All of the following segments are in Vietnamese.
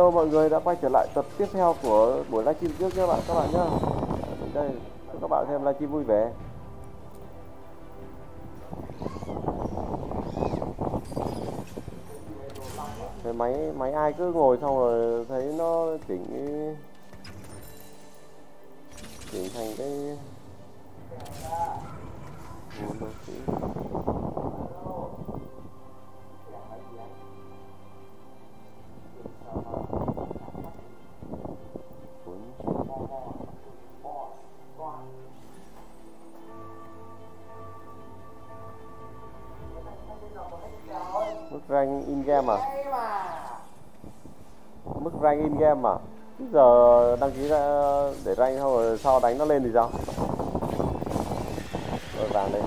hello mọi người, đã quay trở lại tập tiếp theo của buổi livestream trước nhé bạn, các bạn nhá. Đây, chúc các bạn xem livestream vui vẻ. Cái máy máy ai cứ ngồi xong rồi thấy nó chỉnh chỉnh thành cái rank in game à? Mức rank in game à? Bây giờ đăng ký ra, để rank xong sau đánh nó lên thì sao? Rồi vàng đây.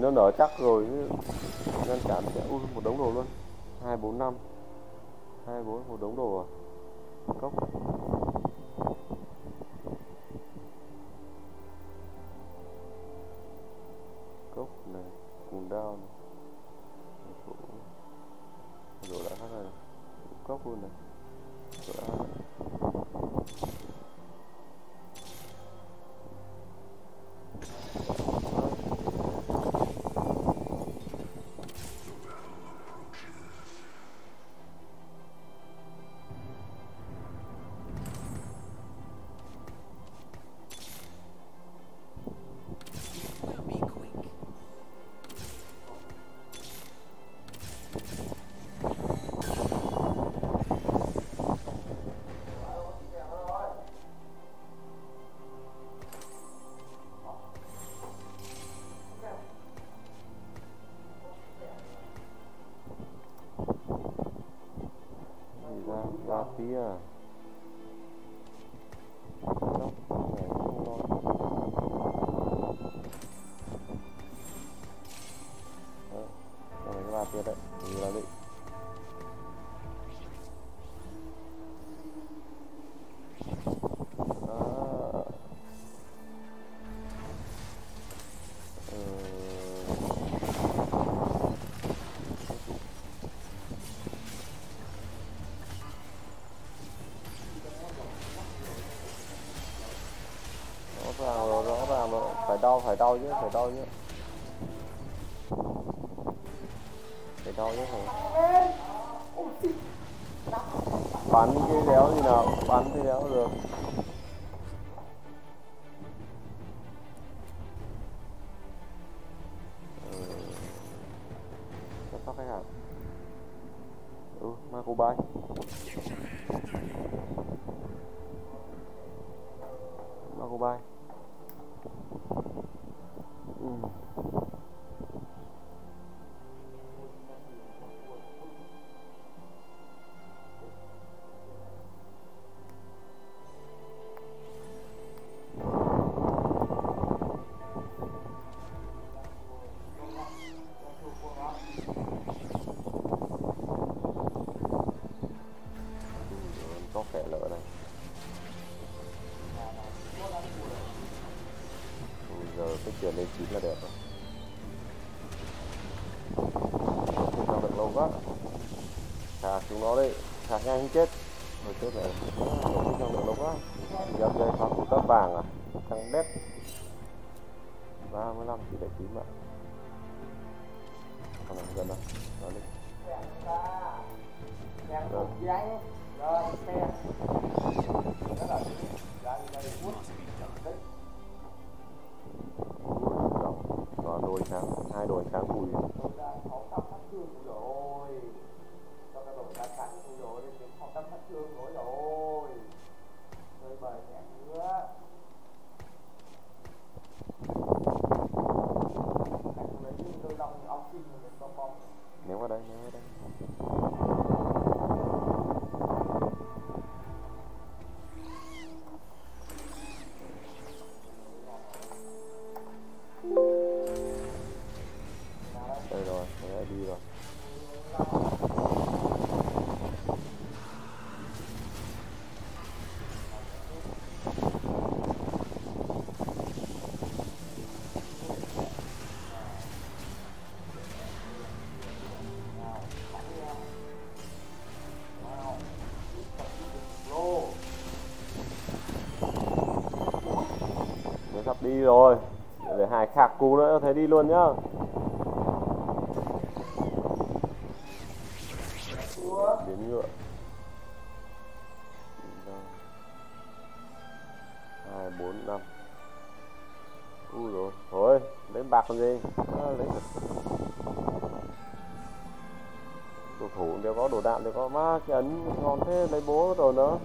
Nó nở chắc rồi. Ngăn cản sẽ ui, một đống đồ luôn. 2 4 5. 2 4 một đống đồ à. Cốc Ra tí đau phải đau chứ phải đau chứ. Chúng nó đi thả nhanh chết. Rồi chết này không năng lượng lâu quá giờ dây phá của các vàng à. Thằng đét 35 chỉ để chín ạ. Còn làm gần đâu? Đó đi rồi. Để hai khạc cú nữa thấy đi luôn nhá. Biến ngựa. Hai bốn năm. U rồi thôi lấy bạc còn gì? À, lấy đồ thủ đều có đồ đạn đều có. Má cái ấn ngon thế lấy bố đồ nữa.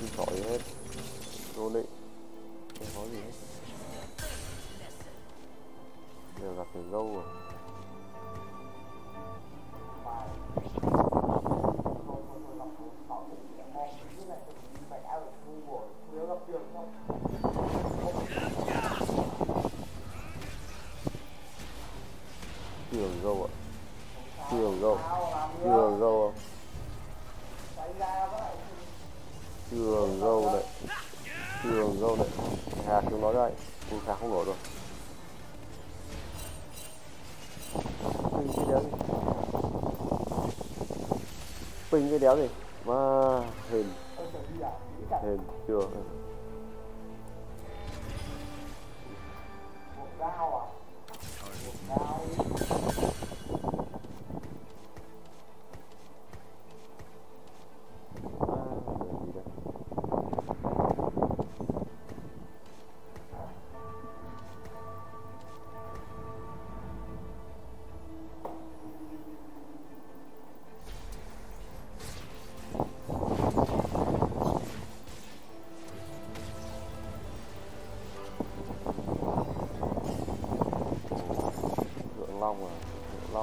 Cho sỏi hết. Đô lệ, không có gì hết. Đều gặp người gâu rồi.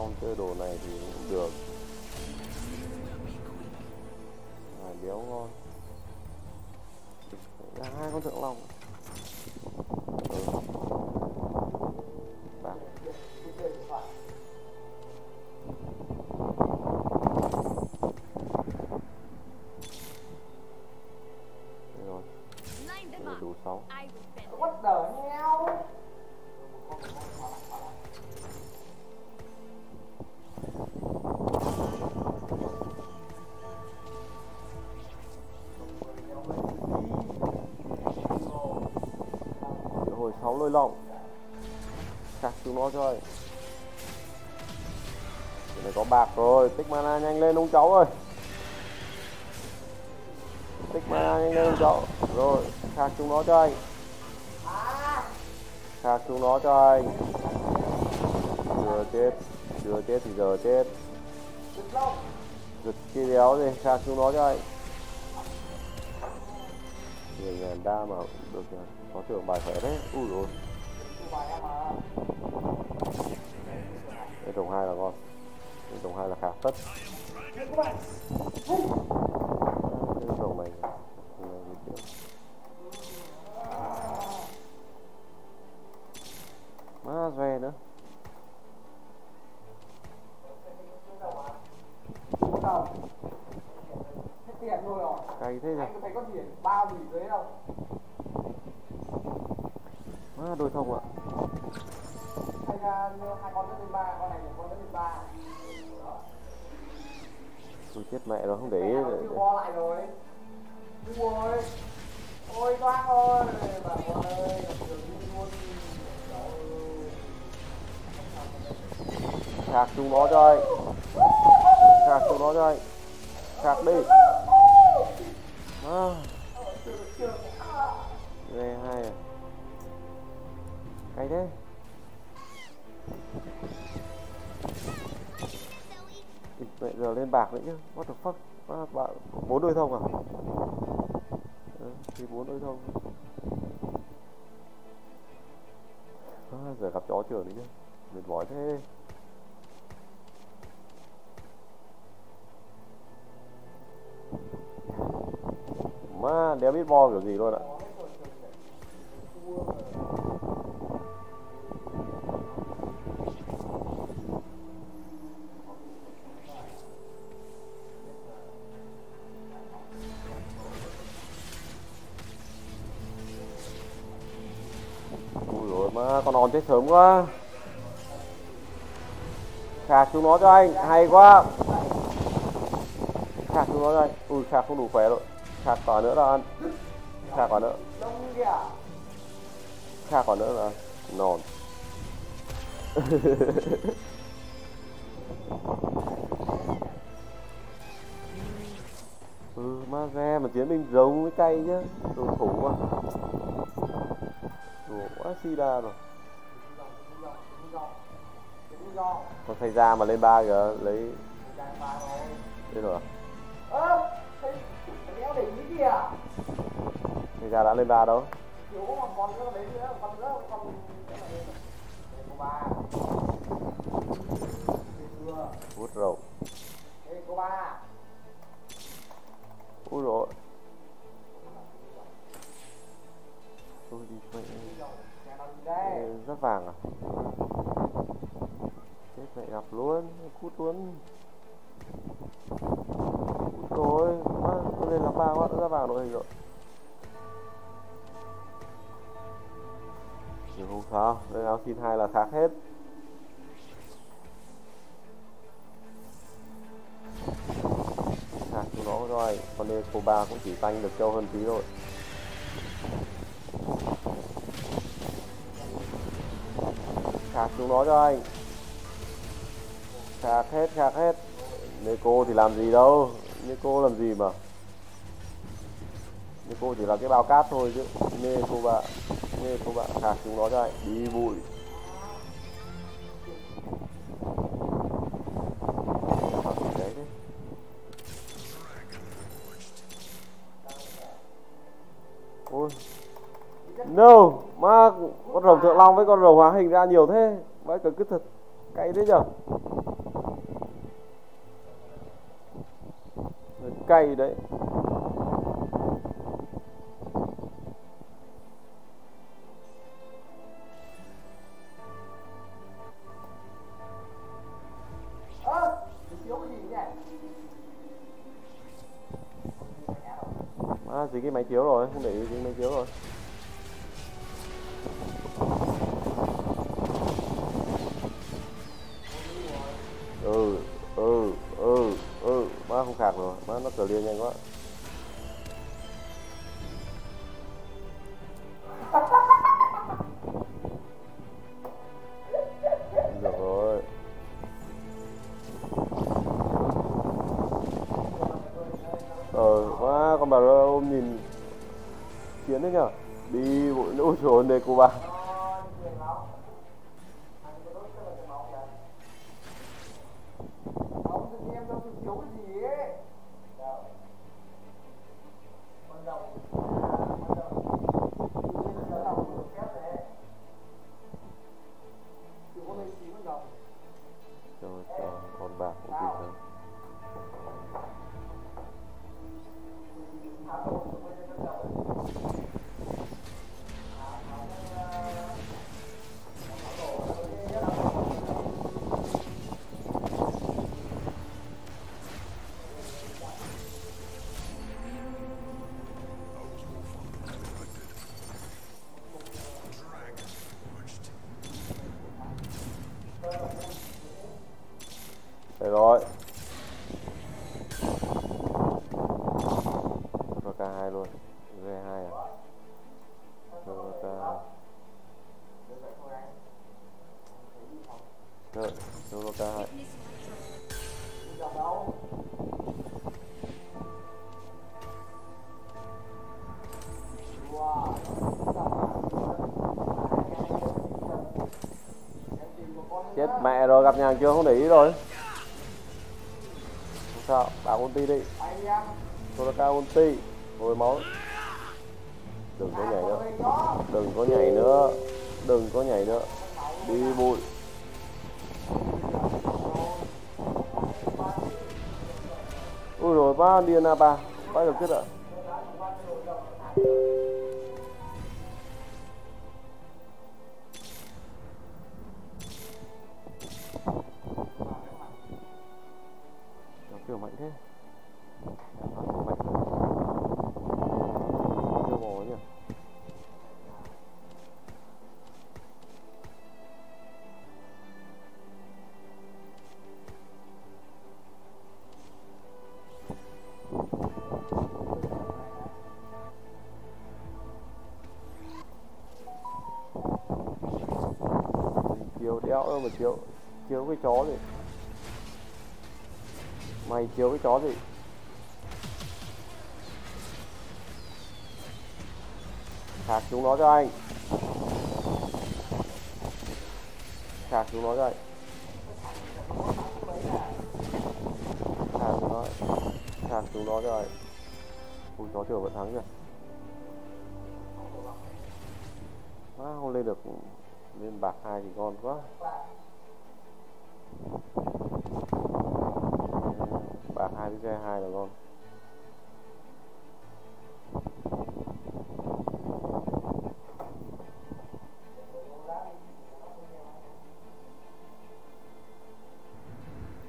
Thượng Long chơi đồ này thì cũng được hồi lôi lọng chặt chúng nó chơi cái này có bạc rồi. Tích mana nhanh lên ông cháu ơi. Tích mana nhanh lên ông cháu. Rồi khạc chúng nó cho anh. Khạc chúng nó cho anh. Chưa chết. Chưa chết thì giờ chết. Giật kia đéo gì khạc chúng nó cho anh. Mười ngàn đa mà được rồi có tưởng bài khỏe đấy. Ui rồi cái đồng hai là ngon. Cái đồng hai là khá tất cái đồng má về nữa. Cày thế rồi anh có thấy con biển ba bỉ dưới đâu à, đôi thông ạ. Hai tôi chết mẹ rồi không để ý chưa bo lại rồi. Ơi Ôi toang ơi Bà ơi sạc chúng nó anh sạc chúng nó anh sạc đi. À, nghe hay à cay thế. Ị, mẹ giờ lên bạc nữa chứ what the fuck? À, bạn bốn đôi thông à? Ừ, thì bốn đôi thông. À, giờ gặp chó trường đấy chứ mệt mỏi thế. Má đéo biết bo kiểu gì luôn ạ? à. Chết sớm quá khạc chúng nó cho anh, hay quá. Khạc chúng nó cho anh. Ui khạc không đủ khỏe rồi. Khạc quả nữa là ăn. Khạc quả nữa. Đông khạc quả nữa là non ừ ma ve mà chiến binh giống với cay chứ đồ thủ quá. Đồ quá si đa rồi con thay ra mà lên ba kìa lấy. Đây rồi. À? Ơ Thấy Thấy để ý kìa thay ra đã lên ba đâu. Thiếu mà còn nữa đấy nữa Còn nữa Còn cô ba. Hút rồi Đây cô ba. Ui rồi tôi đi đây? Rất vàng à chết mẹ gặp luôn, cút luôn. Cút rồi má tôi lên làm ba quá đã ra vào đội hình rồi. Nhưng không sao lên áo xin hai là khác hết. Sạc chúng nó rồi con đây cô ba cũng chỉ tanh được trâu hơn tí rồi sạc chúng nó cho anh khạc hết khạc hết. Neko thì làm gì đâu. Neko làm gì mà? Neko chỉ là cái bao cát thôi chứ. Neko bạn Neko bạn khạc chúng nó ra, đi bụi. Ôi. No Má Con rồng thượng long với con rồng hóa hình ra nhiều thế. Vãi cả cứ thật. Cay thế nhở? Cay đấy. Ơ gì À gì cái máy chiếu rồi, Không để ý cái máy chiếu rồi. Ừ ừ ừ ừ má không khạc rồi, má nó cờ liên nhanh quá. Được rồi. Ờ má, con bà ôm nhìn chiến đấy nhở? Đi bộ lũ trốn đây, cô bà Rồi, gặp nhà hàng chưa? Không để ý rồi. Không sao, bảo ulti đi. Soraka ulti Hồi máu. Đừng có nhảy nữa. Đừng có nhảy nữa. Đừng có nhảy nữa. Đi bụi Ui rồi ba Diana ba. Ba được chết ạ. Đâu mà chiếu chiếu cái chó gì mày chiếu cái chó gì Khạc chúng nó cho anh. Khạc chúng nó cho anh. Khạc chúng nó Khạc chúng nó cho anh. Ui, chó trưởng vẫn thắng kìa. Má, không lên được lên bạc hai thì ngon quá bạc hai cái xe hai là ngon.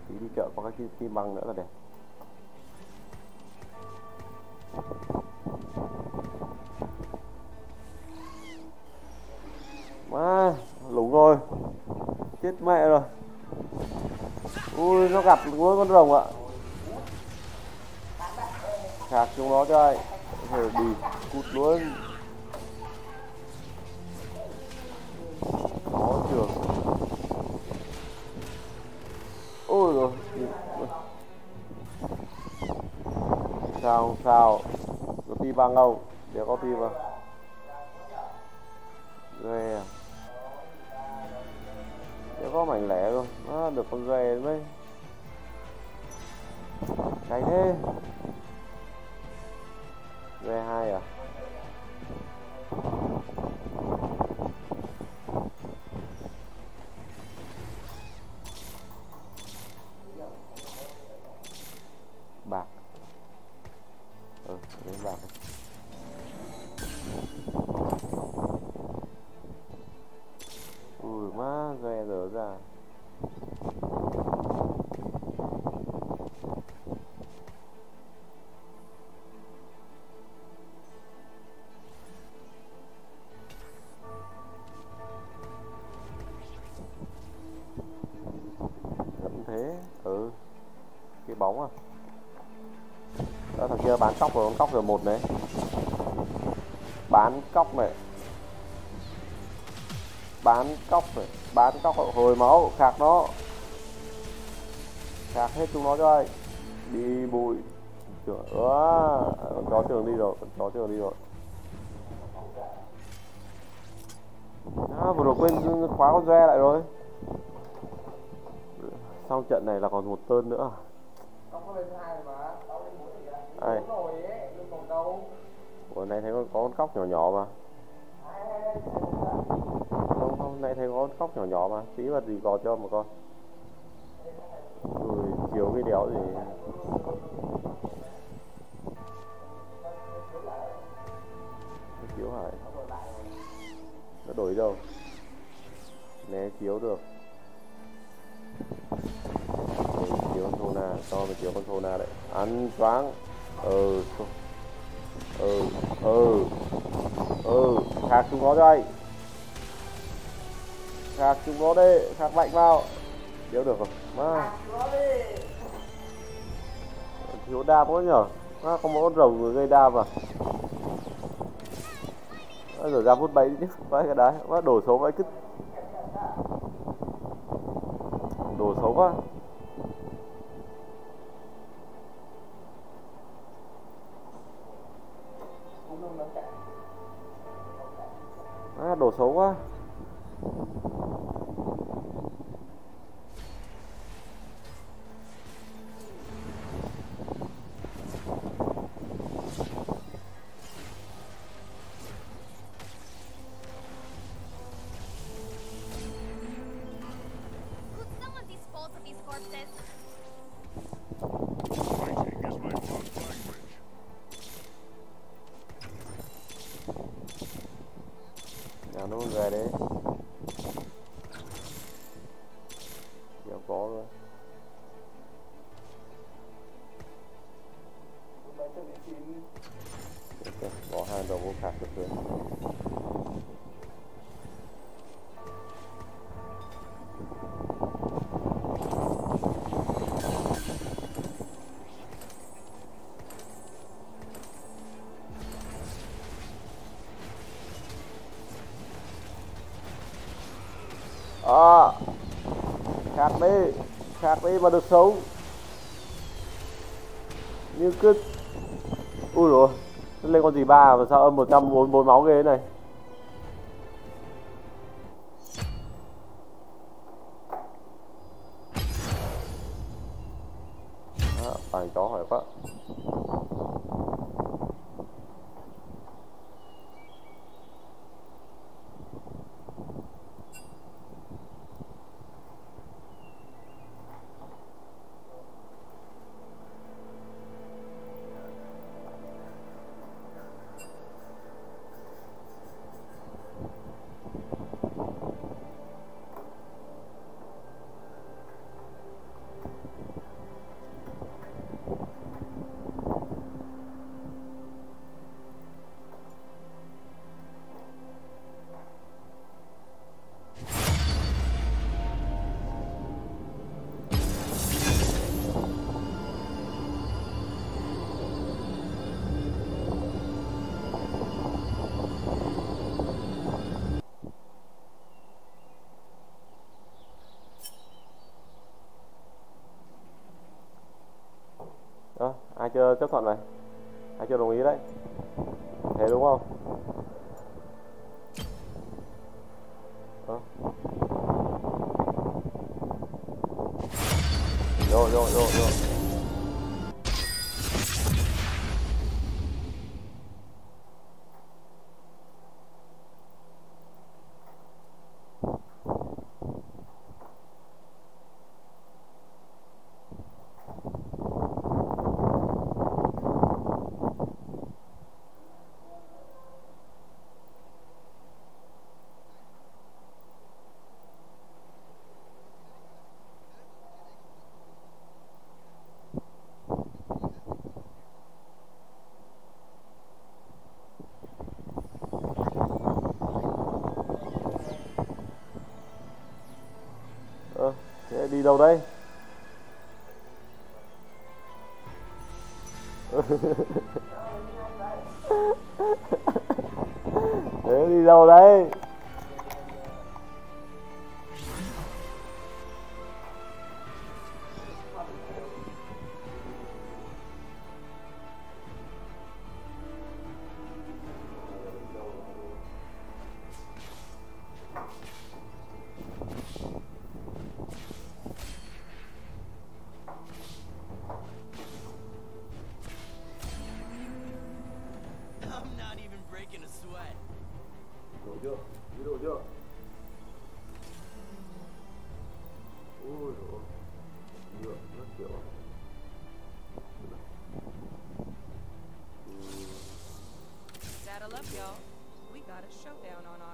Tí đi chợ có cái kim băng nữa là đẹp. Để bán cóc rồi con cóc rồi một đấy. Bán cóc này. Bán cóc này. Bán cóc rồi hồi máu khạc nó. Khạc hết chúng nó cho ai đi bụi. Trưởng à, con chó trường đi rồi con chó trường đi rồi. À, vừa rồi quên khóa con re lại rồi. Sau trận này là còn một tơn nữa à? Không có lên hai rồi mà Tao lên bốn thì Ai? Bốn rồi ấy Lên còn đâu Ủa nay thấy có, có con cóc nhỏ nhỏ mà. Không không nay thấy có con cóc nhỏ nhỏ mà. Tí vật gì gọt cho một con. Ui chiếu cái đéo gì chiếu hải Nó đổi đâu? Né chiếu được. Chiếu con Sona to mà chiếu con Sona đấy. Ăn choáng. Ừ ừ ừ ừ khạc chúng nó cho anh khạc chúng nó đi khạc mạnh vào. Đéo được không? Má. Thiếu đa quá nhở. Má có một con rồng gây đam à à, rồi ra vút bay chứ vãi cái đá. Quá đổ số vãi cứt. Đổ số quá. Đổ số quá. Nhà nó khạc đi mà được sống. Như cứ ui rồi lên con gì ba mà sao âm một trăm bốn bốn máu ghê thế này? Ai chưa chấp thuận này. Ai chưa đồng ý đấy. Thế đúng không? Đó. rồi rồi rồi ờ thế đi đâu đây breaking a sweat. đủ chưa đi đủ chưa ui dồi ôi rất kiểu Saddle up, y'all. We got a showdown on our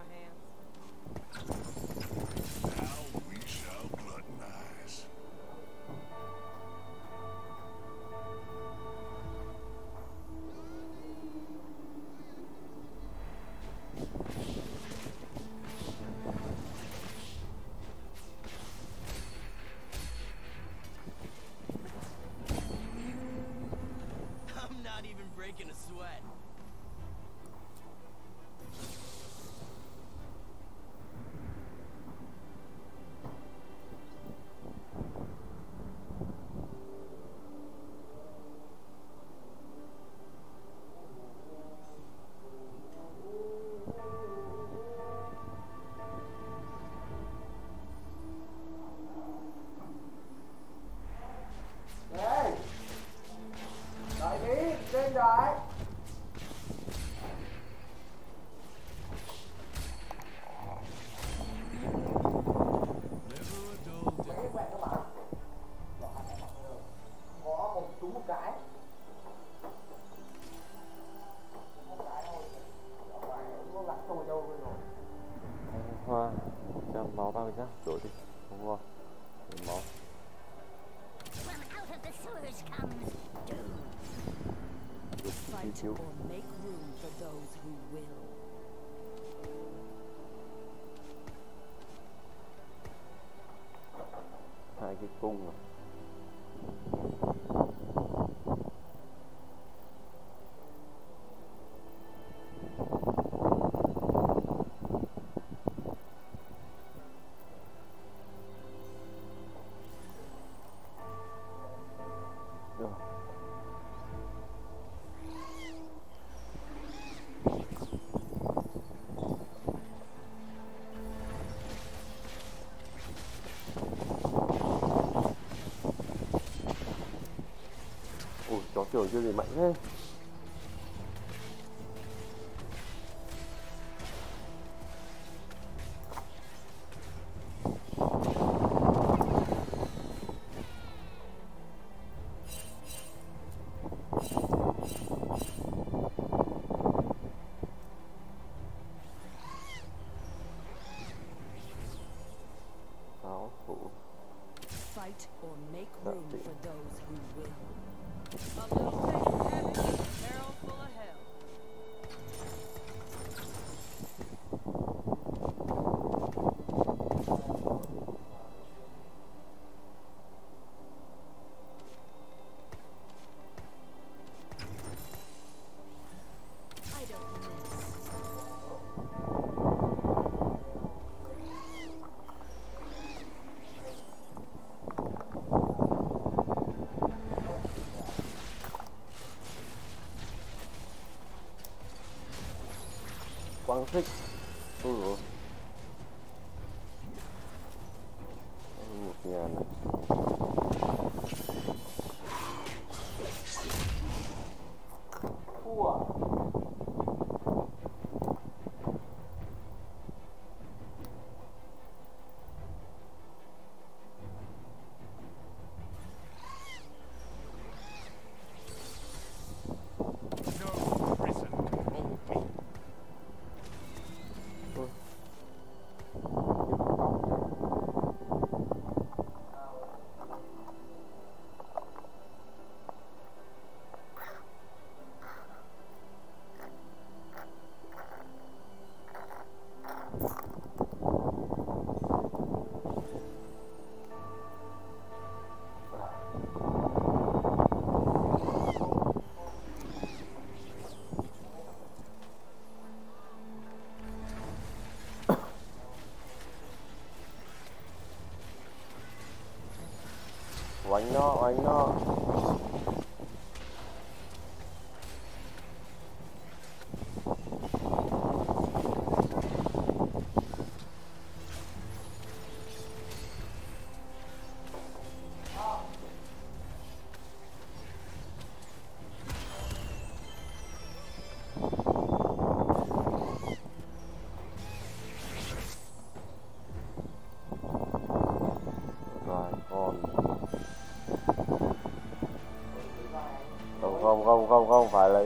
rồi chưa gì mạnh thế? quánh nó oánh nó không không không không phải là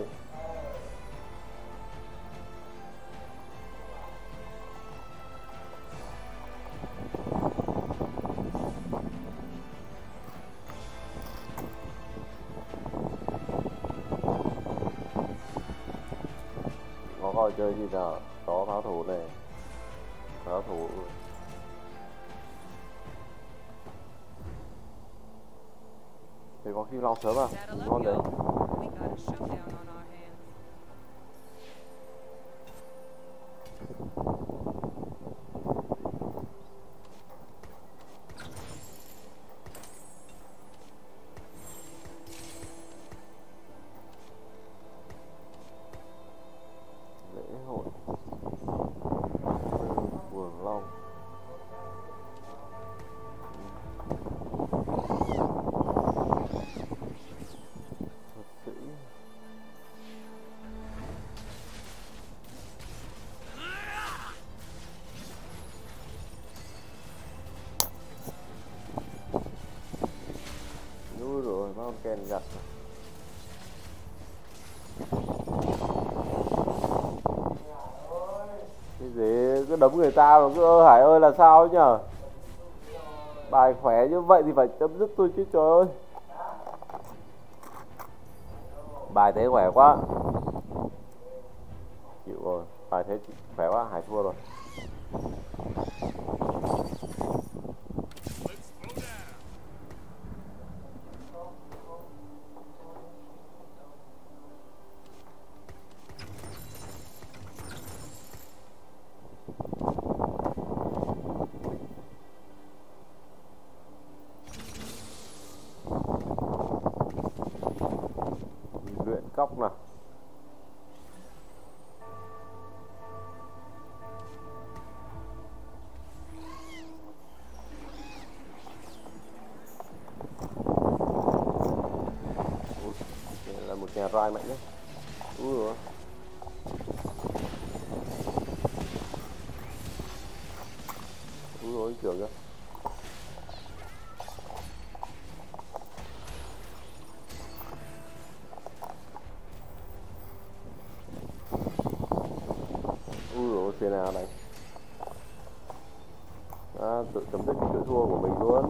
có coi chơi gì nào? Có pháo thủ này. Pháo thủ. Thì có khi lao sớm à? Ngon đấy. down on kèn giật cái gì? Cứ đấm người ta mà cứ, ơ, hải ơi, là sao ấy nhở? Bài khỏe như vậy thì phải chấm dứt tôi chứ, trời ơi. Bài thế khỏe quá. Chịu rồi, bài thế khỏe quá, hải thua rồi. Drive mạnh đấy ui rồi ui rồi kiểu kìa ui rồi xe nào này. À, tự chấm dứt chữ thua của mình luôn.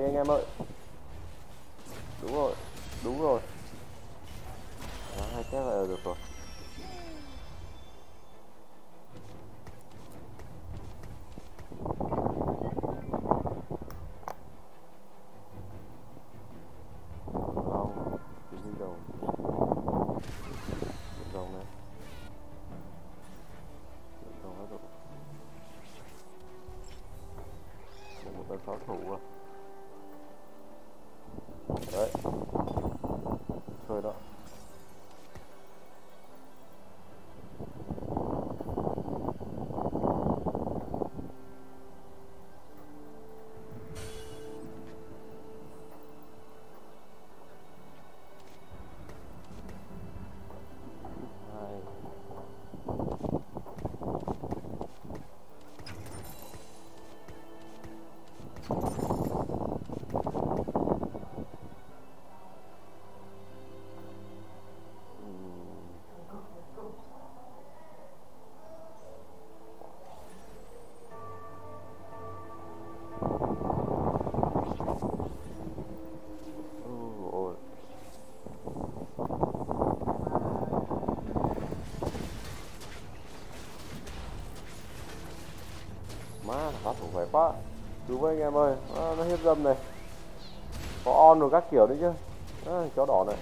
Đi anh em ơi. Với anh em ơi. À, nó hiếp dâm này. Có on rồi các kiểu đấy chứ. À, chó đỏ này.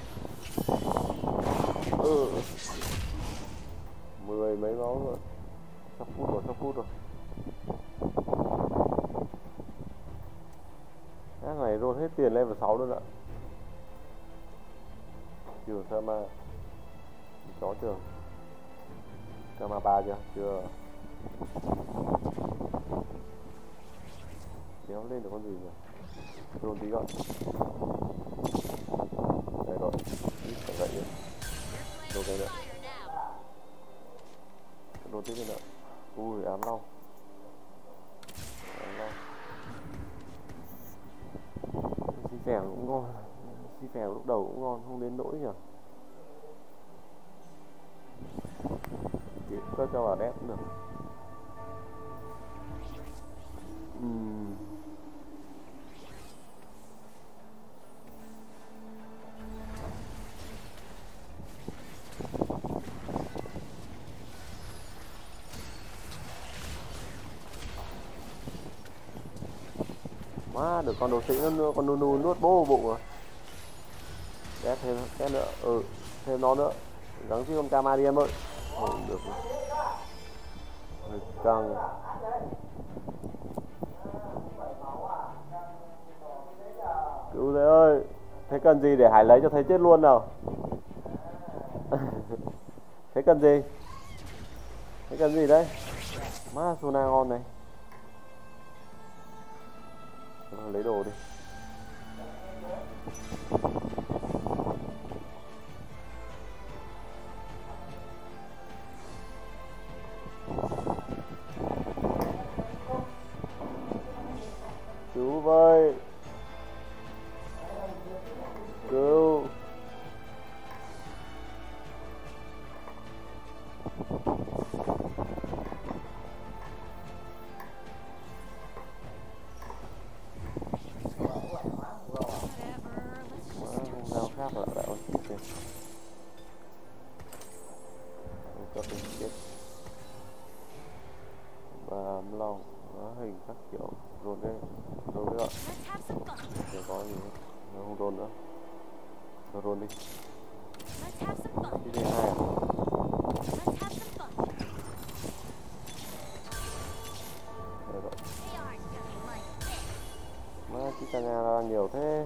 Ừ. Mười mấy máu rồi. Sắp phút rồi sắp phút rồi. Cái này rồi hết tiền lên vào 6 luôn ạ. Trường sa ma chó trường sa ma ba chưa? Chưa đéo lên được con gì nhỉ Drone tí gọi đây rồi ít phải vậy nữa đồ cái nữa. Đồ tiếp nữa. Ui, ám long ám long xì phèo cũng ngon. Xì phèo lúc đầu cũng ngon, không đến nỗi nhỉ? Chỉ có cho vào đép cũng được. Được con đồ sĩ nó nữa, con nu nu nuốt bố bụng rồi. Đét thêm đét nữa, ừ, thêm nó nữa. Gắng chứ con cama đi em ơi. Không được. rồi. Căng. Cứu thế ơi. Thế cần gì để Hải lấy cho thấy chết luôn nào. thế cần gì? Thế cần gì đấy? Má suna ngon này. Vâng, lấy đồ đi. Nó không rôn nữa. Rồi rôn đi. Let's have cái thứ hai à má cái nhà ra nhiều thế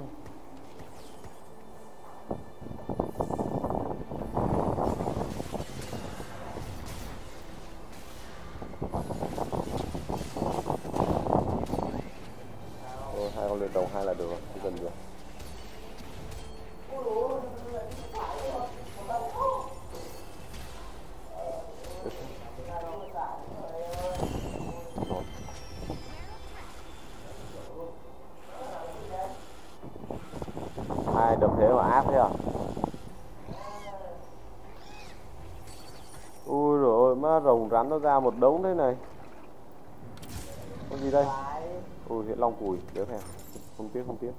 Thôi, hai con luyện đồng hai là được rồi, không cần nhiều. Rồi. Hai đập thế mà áp thế à? Ui rồi ôi, má rồng rắn nó ra một đống thế này. Con gì đây? Ui, hiện long cùi, đéo thèm. Không tiếc, không tiếc.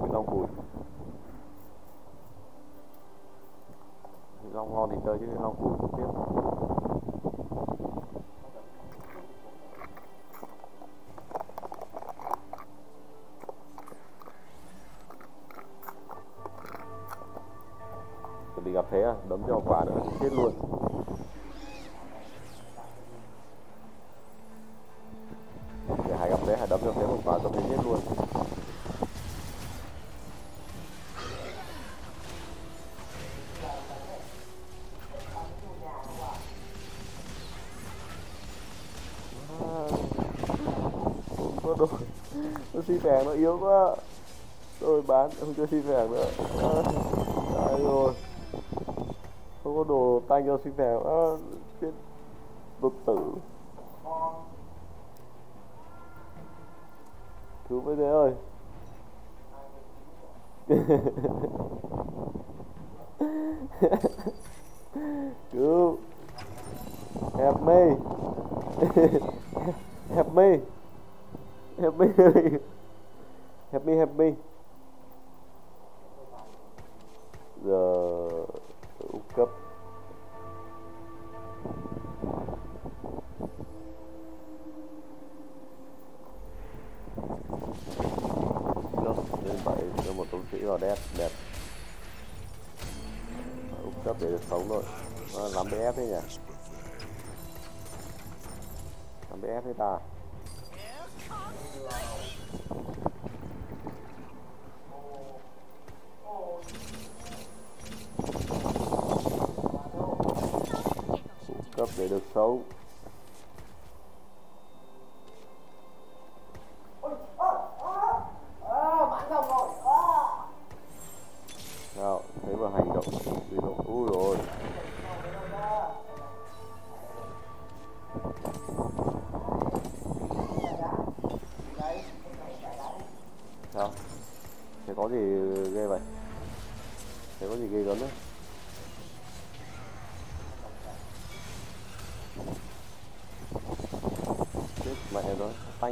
Hiện long cùi. Hiện long ngon thì chơi chứ hiện long cùi không tiếc. Phi xi phèn nó yếu quá. Tôi bán không chơi phi phèn nữa. Đấy rồi. Không có đồ tay cho phi phèn à, chết. Đột tử. Cứu với thế ơi. Cứu. Help me. Help me. Help me happy happy Rồi.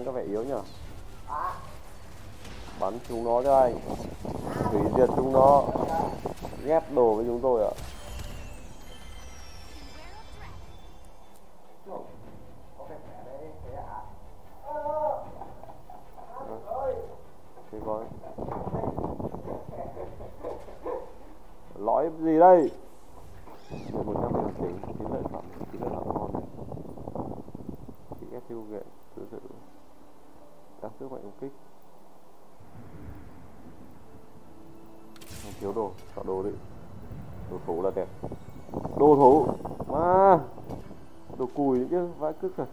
Có vẻ yếu nhở? Bắn chúng nó cho anh. Hủy diệt chúng nó. Ghép đồ với chúng tôi ạ. À lõi gì đây? Một trăm điều chỉnh chín lợi phẩm chín lợi phẩm ngon. Này chị ép tiêu ghệ tự sự các sức mạnh công kích. Không thiếu đồ chọn đồ đi. Đồ thủ là đẹp. Đồ thủ mà đồ cùi chứ vãi cứt rồi.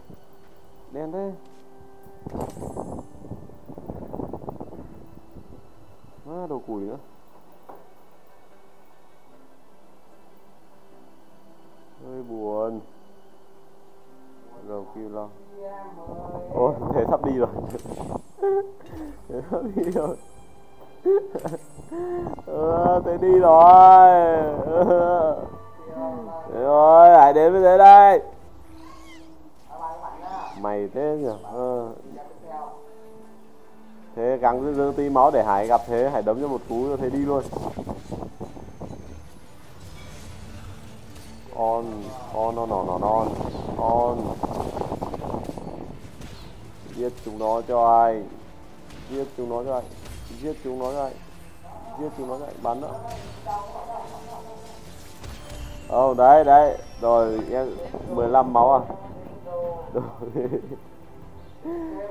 Đen thế. À, đồ cùi nữa. Ờ, đi rồi. Ờ, thế đi rồi. Thế rồi hãy đến với thế đây. Mày thế nhỉ? Ờ. thế gắng giữ giữ tí máu để hải gặp thế hải đấm cho một cú cho thế đi luôn. On on on on on on on. Giết chúng nó cho ai? Giết chúng nó dậy giết chúng nó dậy giết chúng nó dậy bắn nữa. Ồ đấy đấy. Rồi, em 15 máu à? Rồi.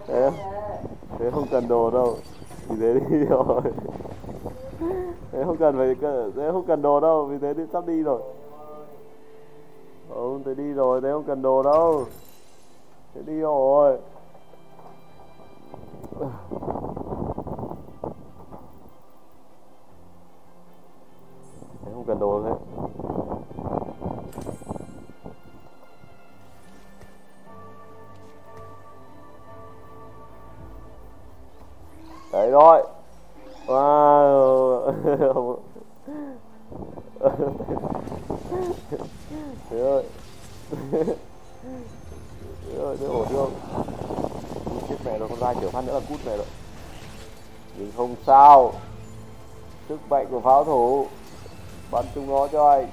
thế thế không cần đồ đâu. Vì thế đi rồi. Thế không cần phải thế không cần đồ đâu. Vì thế đi, sắp đi rồi. Ờ, ừ thế đi rồi. Thế không cần đồ đâu. Thế đi rồi. Không cần đồ thế đấy rồi. Wow. Thế ơi. Thế ơi, thế ổn không chết mẹ rồi, con dai kiểu phát nữa là cút mẹ rồi. Nhưng không sao. Sức mạnh của pháo thủ bắn chúng nó cho anh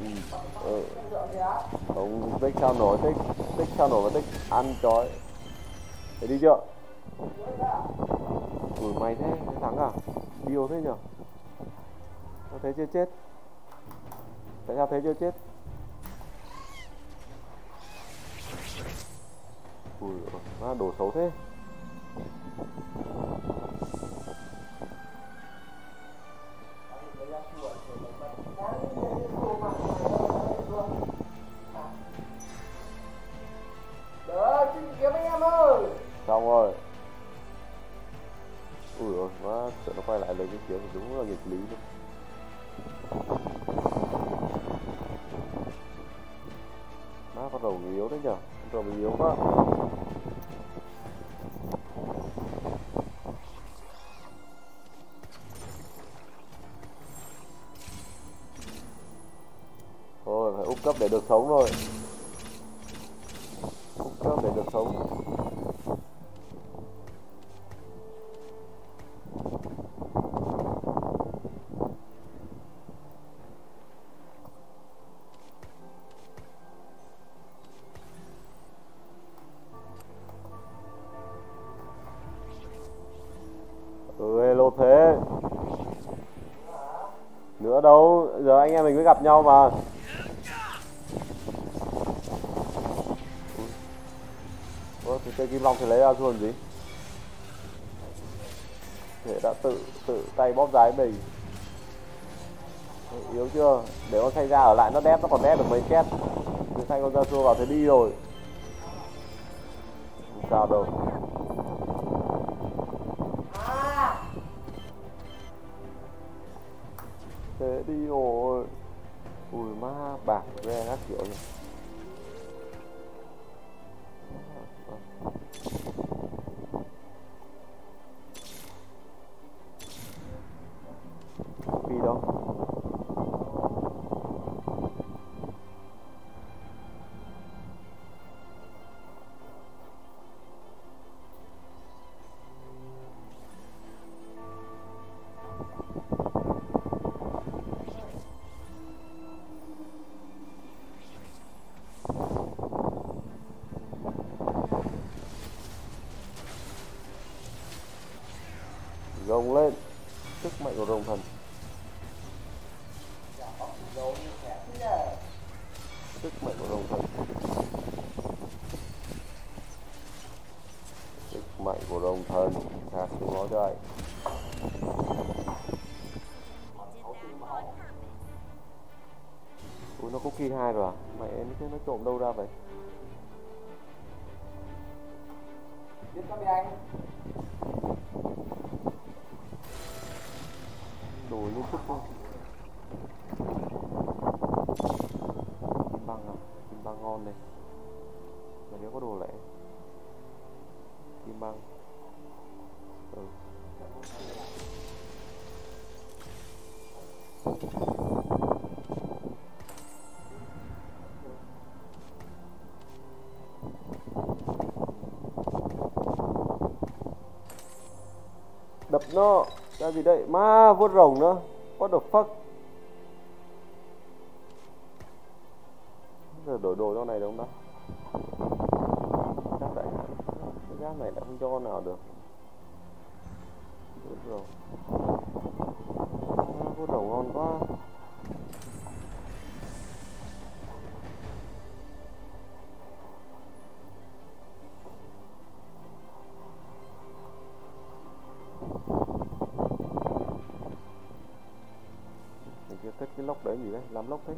ừ. ừ. không tích sao nổi tích tích sao nổi và tích ăn chói Thế đi chưa? Ừ, ủi mày thế, thắng à? Điều thế nhở? Sao thế chưa chết? Tại sao thế chưa chết? ủi má đồ xấu thế Xong rồi. Ui ôi, má sợ nó quay lại lấy cái kiếm thì đúng là nghịch lý luôn. Má con đầu yếu đấy nhở? Con đầu yếu quá. Thôi phải úp cấp để được sống rồi Úp cấp để được sống. anh em mình mới gặp nhau mà. Ủa, thì cây kim long thì lấy ra xuồng gì? Thể đã tự tự tay bóp giái mình. Yếu chưa? Để con thay ra ở lại nó đép nó còn đép được mấy két. Thay con ra xua vào thế đi rồi. Sao đâu. thế đi rồi ui má bạc ra các kiểu này. trộm đâu ra vậy? đập nó ra gì đây? Ma vuốt rồng nữa. What the fuck? Giờ đổi đồ cho này đúng không ta? Giáp đại cái giáp này đã không cho nào được. Vuốt rồng. À, vuốt rồng ngon quá. lốc để gì đấy làm lốc thế.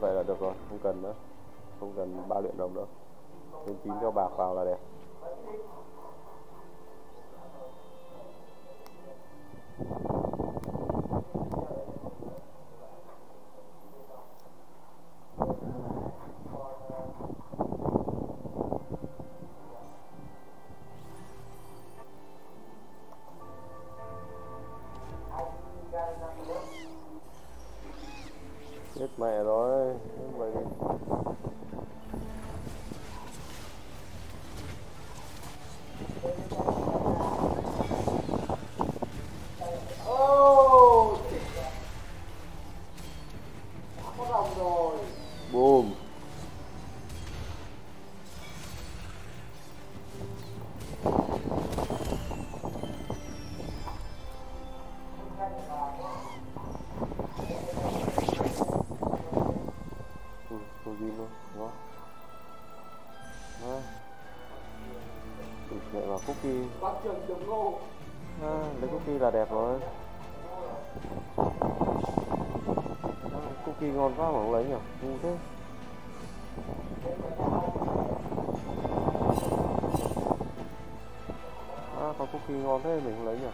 vậy là được rồi, không cần nữa. Không cần ba luyện đồng nữa nên chín cho bạc vào là đẹp. cookie. À, lấy cookie là đẹp rồi. À, cookie ngon quá mà không lấy nhỉ? Ngu thế. À, có cookie ngon thế mình lấy nhỉ?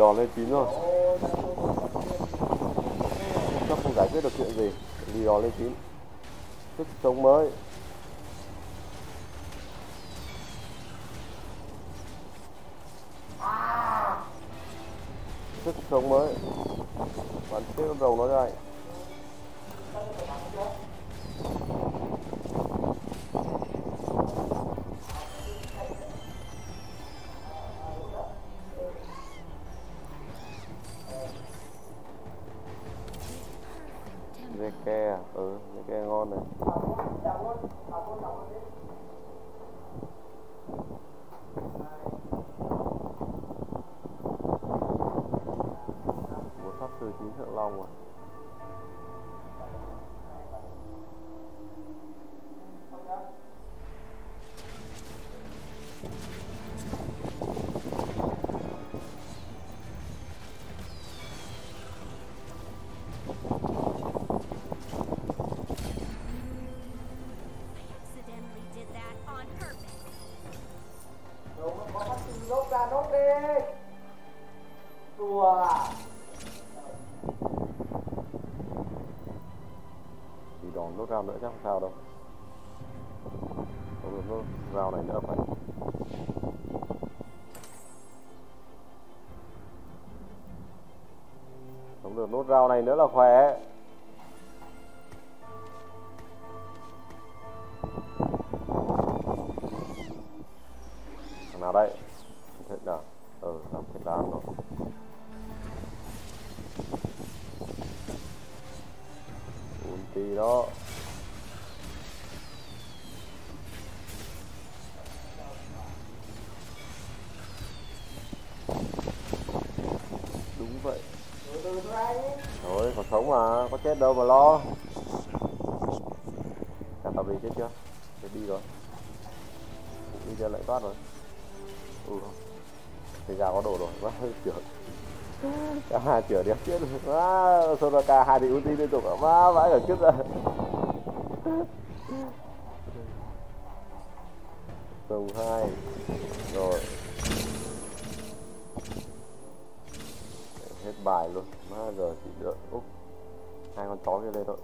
đòn lên chín rồi. Nó không giải quyết được chuyện gì. Đi đòn lên chín. Sức sống mới. Sức sống mới. này nữa là khỏe. Thằng nào đây? Hết nào ừ làm hết đám rồi. Ulti đó. thôi còn sống mà, có chết đâu mà lo. Cả tàu bị chết chưa? Để đi rồi. Đi ra lại toát rồi. Ừ. Thì ra có đồ rồi. Quá hơi chửa cả hai chửa đẹp chết quá, Soraka hai bị ulti liên tục. Quá, vãi cả chết rồi. Tầng hai. Rồi. Hết bài luôn má giờ chỉ đợi úp hai con chó kia lên thôi.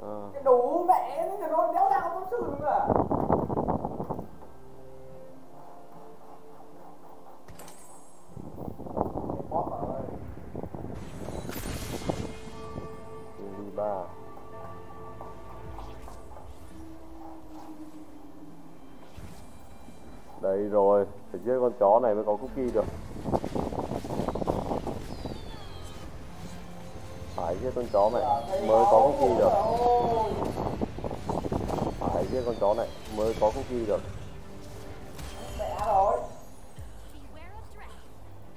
Ờ, cái đủ mẹ nó nó đéo đau có sự nữa à đây rồi phải giết con chó này mới có cookie được con chó này, mới có cookie được. Phải giết con chó này, mới có cookie được.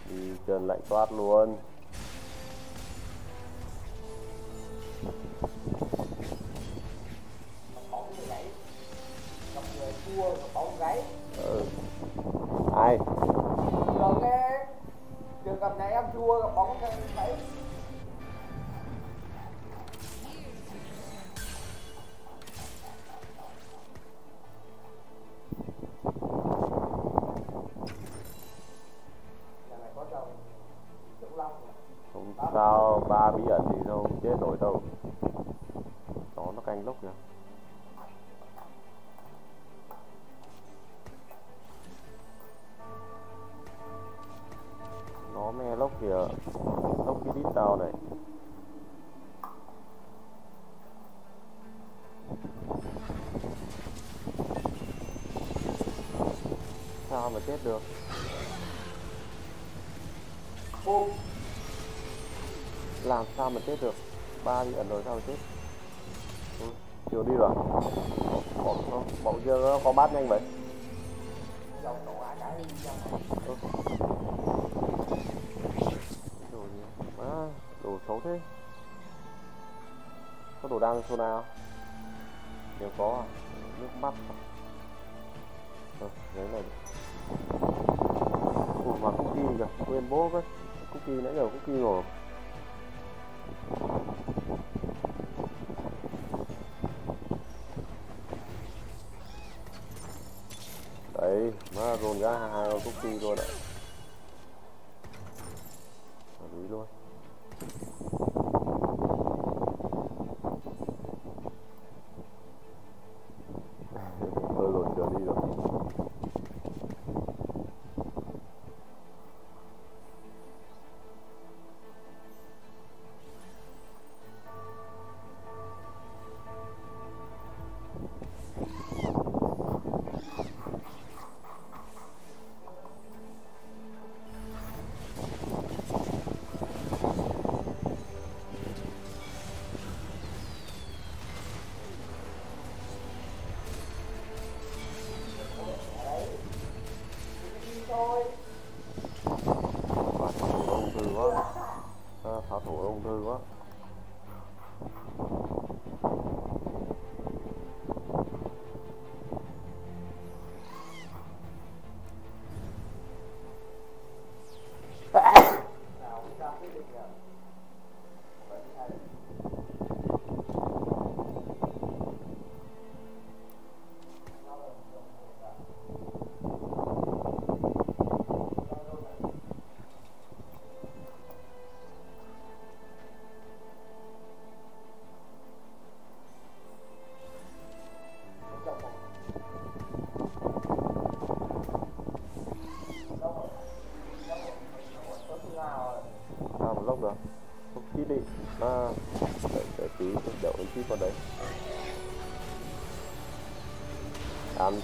Đi trần lạnh toát luôn. Làm sao mà chết được? Ba đi ẩn rồi sao mà chết? Ừ, chưa đi rồi. Bỏ bọn chưa nó có bát nhanh vậy? Ừ. đồ gì? Má đồ xấu thế. Có đồ đan sona không nếu có à? Nước mắt. Rồi lấy này đi. Ủa mà cookie kìa quên bố với cookie nãy giờ cookie rồi ra hai con cookie luôn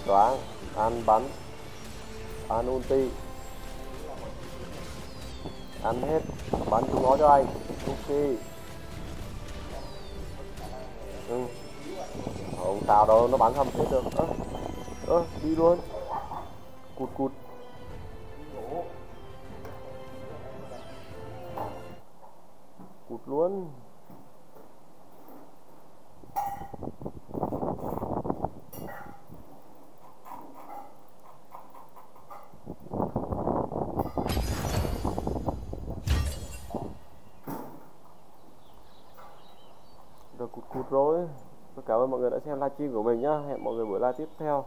choáng ăn bắn ăn ulti. Ăn hết, bắn chúng nó cho anh. Ok. Ừ. không sao đâu, nó bắn không chết được ơ ơ, đi luôn. Livestream của mình nhá. Hẹn mọi người buổi live tiếp theo.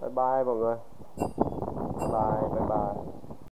Bye bye mọi người. Bye bye bye. bye